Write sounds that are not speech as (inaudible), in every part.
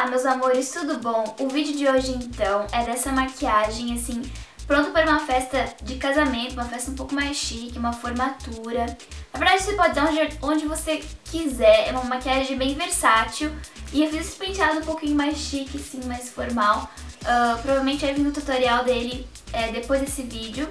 Olá, meus amores, tudo bom? O vídeo de hoje, então, é dessa maquiagem, assim, pronto para uma festa de casamento, uma festa um pouco mais chique, uma formatura. Na verdade, você pode usar onde você quiser, é uma maquiagem bem versátil. E eu fiz esse penteado um pouquinho mais chique, assim, mais formal. Uh, provavelmente vai vir no tutorial dele é, depois desse vídeo.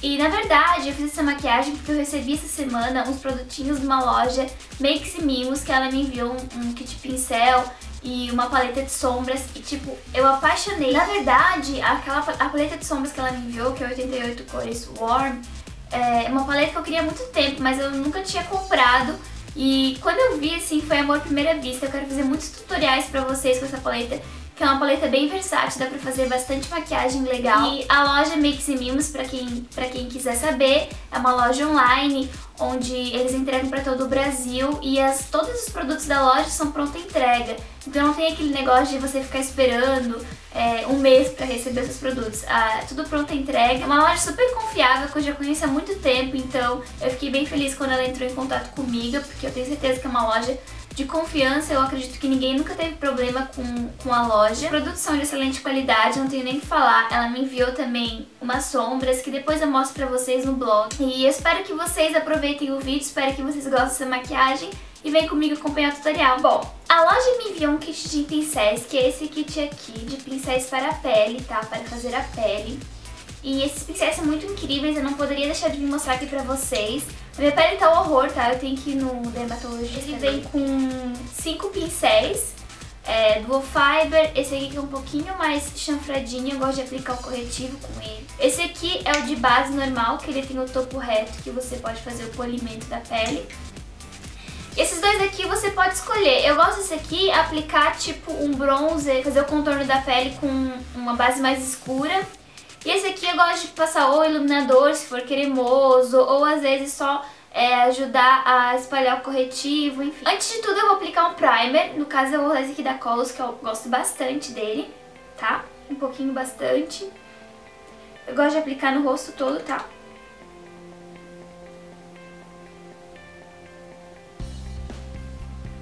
E na verdade eu fiz essa maquiagem porque eu recebi essa semana uns produtinhos de uma loja Makes e Mimos que ela me enviou um, um kit pincel e uma paleta de sombras e tipo, eu apaixonei. Na verdade, aquela a paleta de sombras que ela me enviou, que é 88 cores Warm, é uma paleta que eu queria há muito tempo, mas eu nunca tinha comprado. E quando eu vi, assim, foi amor à primeira vista. Eu quero fazer muitos tutoriais pra vocês com essa paleta que é uma paleta bem versátil, dá pra fazer bastante maquiagem legal. E a loja Mix Mimos, pra quem, pra quem quiser saber, é uma loja online onde eles entregam para todo o Brasil e as, todos os produtos da loja são pronta entrega. Então não tem aquele negócio de você ficar esperando é, um mês para receber seus produtos. Ah, tudo pronta entrega. É uma loja super confiável que eu já conheço há muito tempo, então eu fiquei bem feliz quando ela entrou em contato comigo, porque eu tenho certeza que é uma loja de confiança, eu acredito que ninguém nunca teve problema com, com a loja. Os produtos são de excelente qualidade, não tenho nem o que falar. Ela me enviou também umas sombras que depois eu mostro pra vocês no blog. E eu espero que vocês aproveitem o vídeo, espero que vocês gostem dessa maquiagem e vem comigo acompanhar o tutorial. Bom, a loja me enviou um kit de pincéis, que é esse kit aqui, de pincéis para a pele, tá? Para fazer a pele. E esses pincéis são muito incríveis, eu não poderia deixar de mostrar aqui pra vocês. Minha pele tá um horror, tá? Eu tenho que ir no dermatologista. Ele vem com cinco pincéis, é, Dual Fiber, esse aqui que é um pouquinho mais chanfradinho, eu gosto de aplicar o corretivo com ele. Esse aqui é o de base normal, que ele tem o topo reto, que você pode fazer o polimento da pele. Esses dois aqui você pode escolher. Eu gosto desse aqui, aplicar tipo um bronzer, fazer o contorno da pele com uma base mais escura. E esse aqui eu gosto de passar ou iluminador, se for cremoso, ou às vezes só é, ajudar a espalhar o corretivo, enfim. Antes de tudo eu vou aplicar um primer, no caso eu vou usar esse aqui da Colos, que eu gosto bastante dele, tá? Um pouquinho bastante. Eu gosto de aplicar no rosto todo, tá?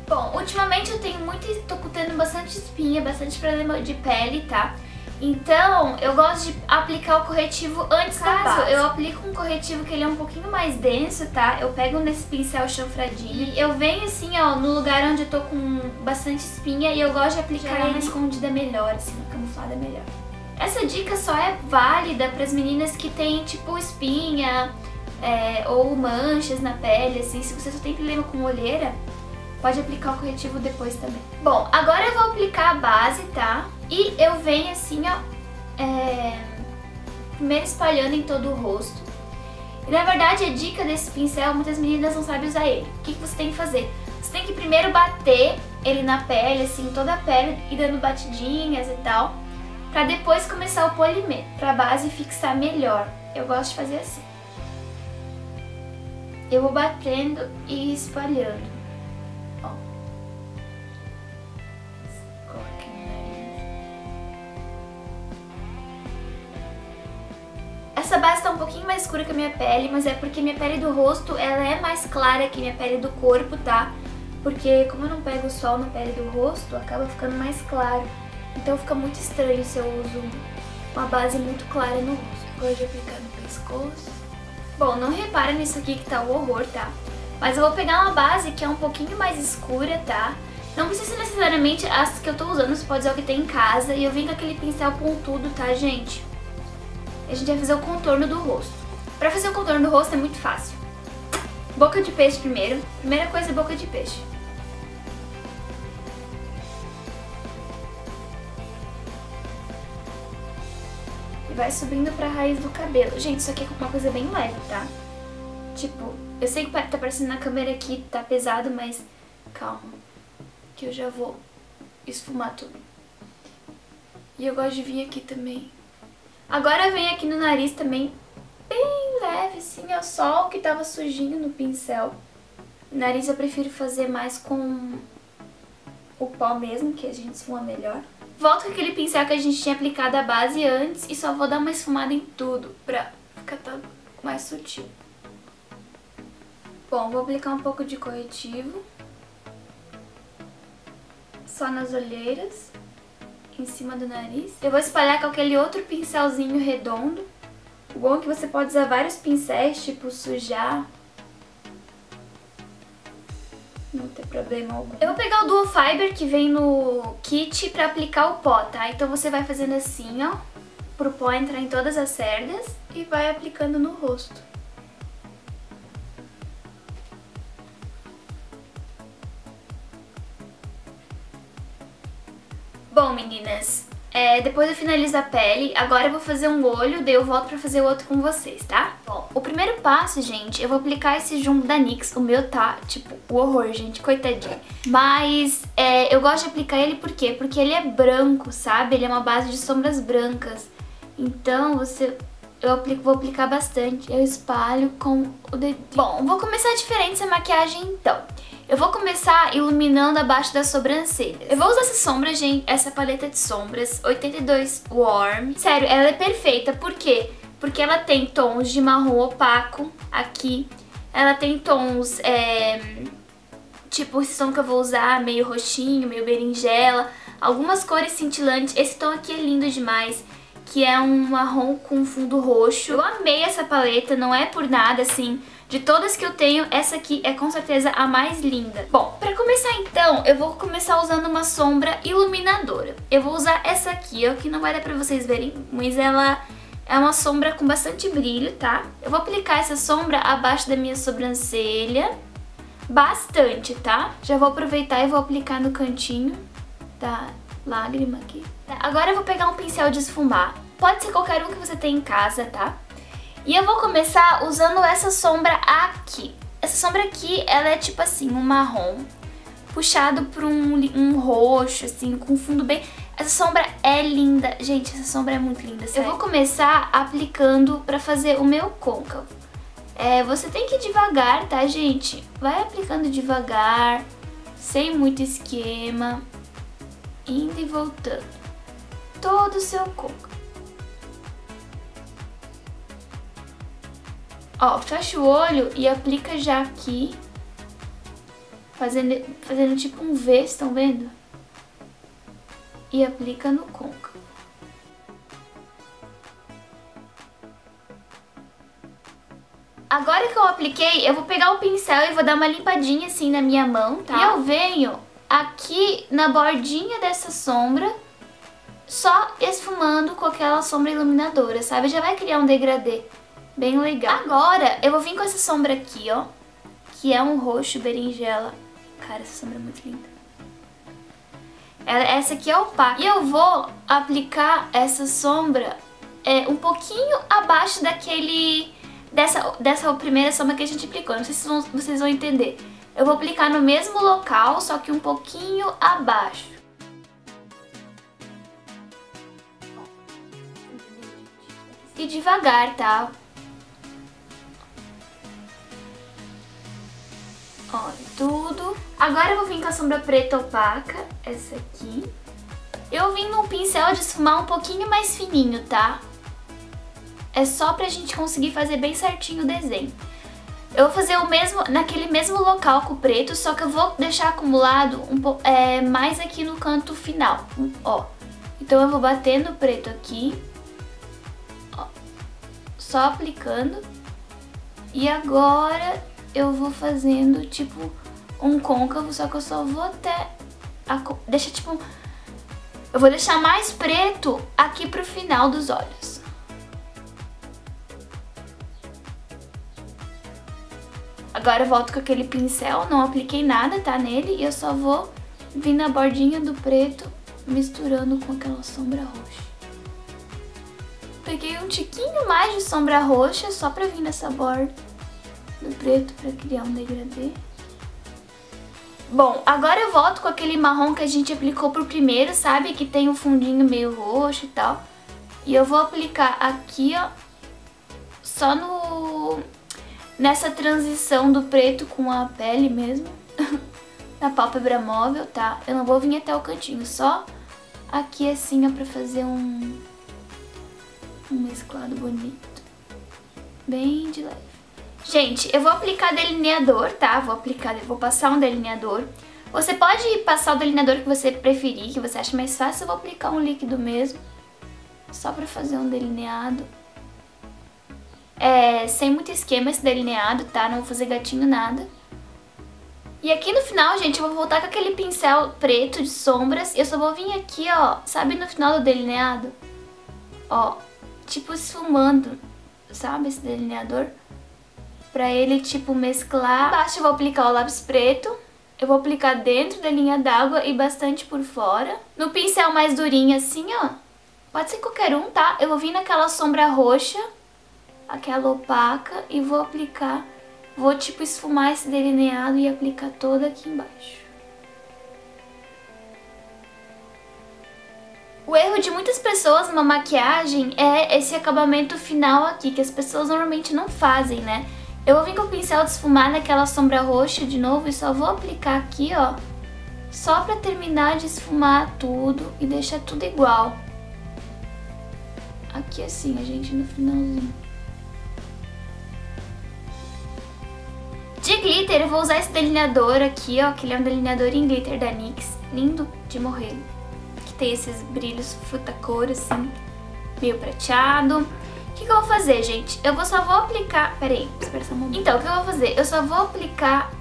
Bom, ultimamente eu tenho muito, tô tendo bastante espinha, bastante problema de pele, tá? Então, eu gosto de aplicar o corretivo antes Caso da base. eu aplico um corretivo que ele é um pouquinho mais denso, tá? Eu pego nesse pincel chanfradinho e eu venho assim, ó, no lugar onde eu tô com bastante espinha e eu gosto de aplicar ele escondida melhor, assim, camuflada melhor. Essa dica só é válida para as meninas que têm, tipo, espinha é, ou manchas na pele, assim. Se você só tem problema com olheira, pode aplicar o corretivo depois também. Bom, agora eu vou aplicar a base, tá? Eu venho assim, ó, é, primeiro espalhando em todo o rosto. E na verdade a dica desse pincel, muitas meninas não sabem usar ele. O que, que você tem que fazer? Você tem que primeiro bater ele na pele, assim, toda a pele, e dando batidinhas e tal, pra depois começar o polimento, pra base fixar melhor. Eu gosto de fazer assim. Eu vou batendo e espalhando. Essa base tá um pouquinho mais escura que a minha pele, mas é porque minha pele do rosto ela é mais clara que minha pele do corpo, tá? Porque como eu não pego o sol na pele do rosto, acaba ficando mais claro. Então fica muito estranho se eu uso uma base muito clara no rosto. Gosto de aplicar no pescoço. Bom, não repara nisso aqui que tá o horror, tá? Mas eu vou pegar uma base que é um pouquinho mais escura, tá? Não precisa necessariamente as que eu tô usando, você pode usar o que tem em casa. E eu vim com aquele pincel pontudo, tá, gente? A gente vai fazer o contorno do rosto. Pra fazer o contorno do rosto é muito fácil. Boca de peixe primeiro. Primeira coisa é boca de peixe. E vai subindo pra raiz do cabelo. Gente, isso aqui é uma coisa bem leve, tá? Tipo, eu sei que tá parecendo na câmera aqui, tá pesado, mas calma. Que eu já vou esfumar tudo. E eu gosto de vir aqui também Agora vem aqui no nariz também bem leve, assim, é só o que tava sujinho no pincel. O nariz eu prefiro fazer mais com o pó mesmo, que a gente esfuma melhor. Volto com aquele pincel que a gente tinha aplicado a base antes e só vou dar uma esfumada em tudo pra ficar mais sutil. Bom, vou aplicar um pouco de corretivo. só nas olheiras, em cima do nariz. Eu vou espalhar com aquele outro pincelzinho redondo. O bom é que você pode usar vários pincéis, tipo sujar. Não tem problema algum. Eu vou pegar o Duo Fiber que vem no kit pra aplicar o pó, tá? Então você vai fazendo assim, ó, pro pó entrar em todas as cerdas e vai aplicando no rosto. Meninas, é, depois eu finalizo a pele, agora eu vou fazer um olho, daí eu volto pra fazer o outro com vocês, tá? Bom, o primeiro passo, gente, eu vou aplicar esse junto da NYX, o meu tá, tipo, o horror, gente, coitadinho. Mas é, eu gosto de aplicar ele por quê? Porque ele é branco, sabe? Ele é uma base de sombras brancas. Então, você... Eu aplico, vou aplicar bastante, eu espalho com o dedo. Bom, vou começar diferente essa maquiagem então. Eu vou começar iluminando abaixo das sobrancelhas. Eu vou usar essa sombra, gente, essa paleta de sombras 82 Warm. Sério, ela é perfeita, por quê? Porque ela tem tons de marrom opaco aqui. Ela tem tons, é, tipo esse tom que eu vou usar, meio roxinho, meio berinjela. Algumas cores cintilantes. Esse tom aqui é lindo demais que é um marrom com fundo roxo. Eu amei essa paleta, não é por nada, assim, de todas que eu tenho, essa aqui é com certeza a mais linda. Bom, pra começar então, eu vou começar usando uma sombra iluminadora. Eu vou usar essa aqui, ó, que não vai dar pra vocês verem, mas ela é uma sombra com bastante brilho, tá? Eu vou aplicar essa sombra abaixo da minha sobrancelha, bastante, tá? Já vou aproveitar e vou aplicar no cantinho da lágrima aqui. Agora eu vou pegar um pincel de esfumar, pode ser qualquer um que você tem em casa, tá? E eu vou começar usando essa sombra aqui. Essa sombra aqui, ela é tipo assim, um marrom, puxado por um, um roxo, assim, com fundo bem... Essa sombra é linda. Gente, essa sombra é muito linda, sério. Eu vou começar aplicando pra fazer o meu côncavo. É, você tem que ir devagar, tá, gente? Vai aplicando devagar, sem muito esquema, indo e voltando. Todo o seu côncavo. Ó, fecha o olho e aplica já aqui, fazendo, fazendo tipo um V, estão vendo? E aplica no côncavo. Agora que eu apliquei, eu vou pegar o pincel e vou dar uma limpadinha assim na minha mão, tá? E eu venho aqui na bordinha dessa sombra, só esfumando com aquela sombra iluminadora, sabe? Já vai criar um degradê. Bem legal. Agora, eu vou vir com essa sombra aqui, ó. Que é um roxo berinjela. Cara, essa sombra é muito linda. Essa aqui é opaca. E eu vou aplicar essa sombra é, um pouquinho abaixo daquele... Dessa, dessa primeira sombra que a gente aplicou. Não sei se vocês vão entender. Eu vou aplicar no mesmo local, só que um pouquinho abaixo. E devagar, tá? Tudo. Agora eu vou vir com a sombra preta opaca, essa aqui. Eu vim num pincel de esfumar um pouquinho mais fininho, tá? É só pra gente conseguir fazer bem certinho o desenho. Eu vou fazer o mesmo, naquele mesmo local com o preto, só que eu vou deixar acumulado um é, mais aqui no canto final, ó. Então eu vou bater no preto aqui, ó, só aplicando. E agora eu vou fazendo tipo um côncavo, só que eu só vou até... Deixa tipo... Eu vou deixar mais preto aqui pro final dos olhos. Agora eu volto com aquele pincel, não apliquei nada, tá, nele, e eu só vou vir na bordinha do preto, misturando com aquela sombra roxa. Peguei um tiquinho mais de sombra roxa só pra vir nessa borda do preto para criar um degradê. Bom, agora eu volto com aquele marrom que a gente aplicou pro primeiro, sabe? Que tem um fundinho meio roxo e tal. E eu vou aplicar aqui, ó, só no... Nessa transição do preto com a pele mesmo. (laughs) na pálpebra móvel, tá? Eu não vou vir até o cantinho, só aqui assim, ó, pra fazer um... Um mesclado bonito. Bem de leve. Gente, eu vou aplicar delineador, tá? Vou aplicar, vou passar um delineador. Você pode passar o delineador que você preferir, que você acha mais fácil. Eu vou aplicar um líquido mesmo, só pra fazer um delineado. É, sem muito esquema esse delineado, tá? Não vou fazer gatinho nada. E aqui no final, gente, eu vou voltar com aquele pincel preto de sombras. E eu só vou vir aqui, ó, sabe no final do delineado? Ó, tipo esfumando, sabe esse delineador? Pra ele, tipo, mesclar. Embaixo eu vou aplicar o lápis preto. Eu vou aplicar dentro da linha d'água e bastante por fora. No pincel mais durinho assim, ó. Pode ser qualquer um, tá? Eu vou vir naquela sombra roxa, aquela opaca, e vou aplicar... Vou, tipo, esfumar esse delineado e aplicar todo aqui embaixo. O erro de muitas pessoas numa maquiagem é esse acabamento final aqui, que as pessoas normalmente não fazem, né? Eu vou vir com o pincel desfumar naquela sombra roxa de novo e só vou aplicar aqui, ó. Só pra terminar de esfumar tudo e deixar tudo igual. Aqui assim, a gente, no finalzinho. De glitter, eu vou usar esse delineador aqui, ó, que ele é um delineador em glitter da NYX. Lindo de morrer. Que tem esses brilhos fruta-cor, assim, meio prateado. O que, que, eu vou fazer, gente? Eu só vou aplicar... Pera aí, espera só um momento. Então, o que eu vou fazer? Eu só vou aplicar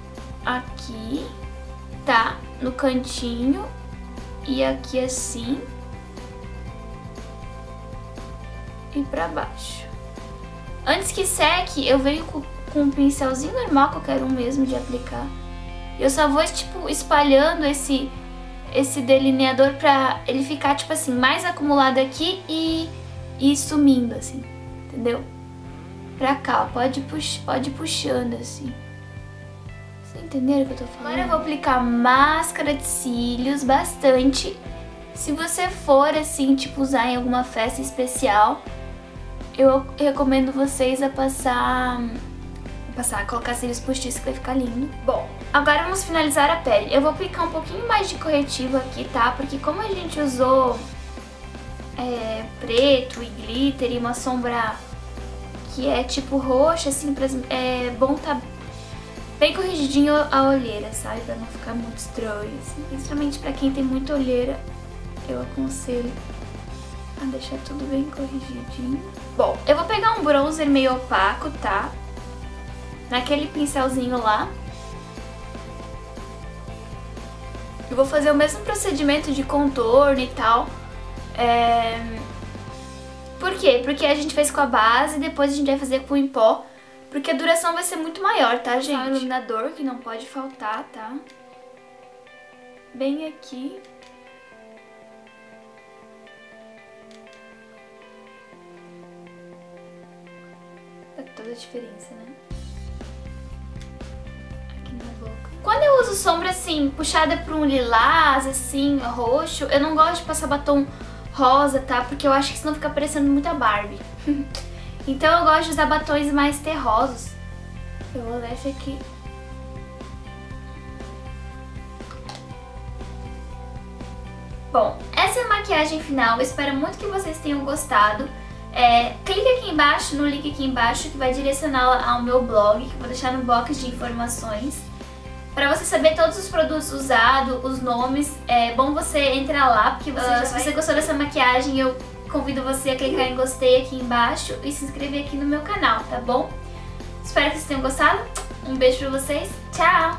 aqui, tá? No cantinho e aqui assim. E pra baixo. Antes que seque, eu venho com, com um pincelzinho normal, qualquer um mesmo de aplicar. Eu só vou, tipo, espalhando esse, esse delineador pra ele ficar, tipo assim, mais acumulado aqui e, e sumindo, assim entendeu? Pra cá, pode, pux pode puxando assim. Vocês entenderam o que eu tô falando? Agora eu vou aplicar máscara de cílios bastante. Se você for assim, tipo, usar em alguma festa especial, eu recomendo vocês a passar... Passar, colocar cílios postiços que vai ficar lindo. Bom, agora vamos finalizar a pele. Eu vou aplicar um pouquinho mais de corretivo aqui, tá? Porque como a gente usou é, preto e glitter e uma sombra que é tipo roxa, assim, pra, é bom tá bem corrigidinho a olheira, sabe? Pra não ficar muito estranho, assim. Principalmente pra quem tem muita olheira, eu aconselho a deixar tudo bem corrigidinho. Bom, eu vou pegar um bronzer meio opaco, tá? Naquele pincelzinho lá. Eu vou fazer o mesmo procedimento de contorno e tal. É... Por quê? Porque a gente fez com a base e depois a gente vai fazer com o em pó. Porque a duração vai ser muito maior, tá, gente? Só o iluminador, que não pode faltar, tá? Bem aqui. Tá toda a diferença, né? Aqui na boca. Quando eu uso sombra, assim, puxada pra um lilás, assim, roxo, eu não gosto de passar batom rosa, tá? Porque eu acho que senão fica parecendo muito a Barbie. (laughs) então eu gosto de usar batons mais terrosos. Eu vou usar esse aqui. Bom, essa é a maquiagem final. Eu espero muito que vocês tenham gostado. É, clique aqui embaixo, no link aqui embaixo, que vai direcioná-la ao meu blog, que eu vou deixar no box de informações. Para você saber todos os produtos usados, os nomes, é bom você entrar lá, porque você uh, se vai... você gostou dessa maquiagem, eu convido você a clicar em gostei aqui embaixo e se inscrever aqui no meu canal, tá bom? Espero que vocês tenham gostado. Um beijo pra vocês. Tchau!